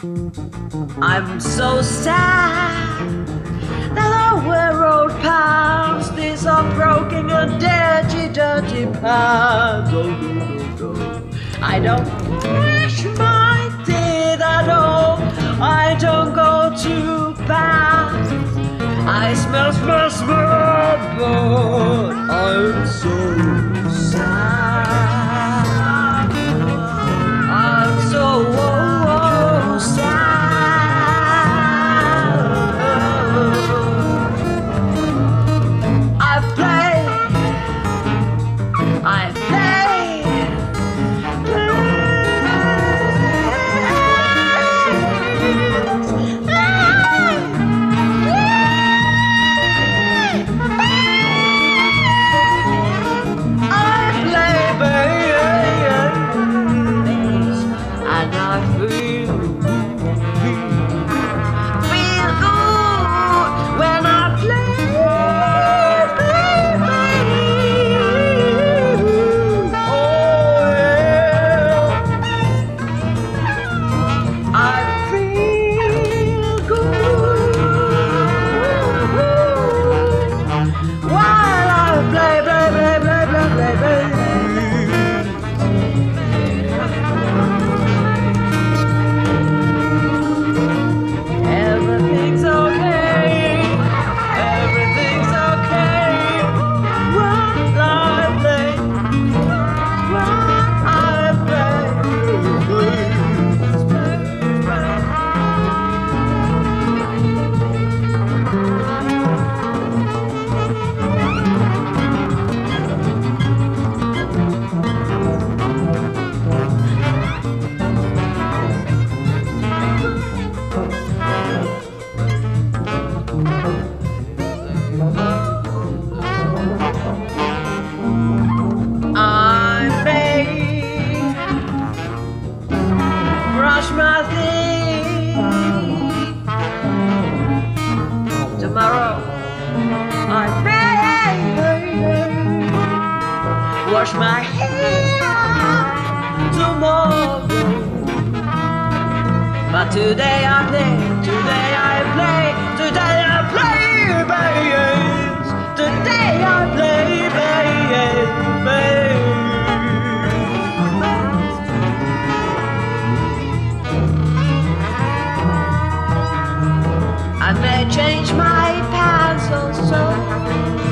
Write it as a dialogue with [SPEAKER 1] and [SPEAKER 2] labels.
[SPEAKER 1] I'm so sad that the road past is a broken and dirty, dirty path. Oh, no, no, no. I don't wish my did at all. I don't go too fast. I smell, smell, smell, but I'm so sad. Wash my hair. Tomorrow. But today I play, today I play, today I play bass. Today I play bass. I may change my pants also.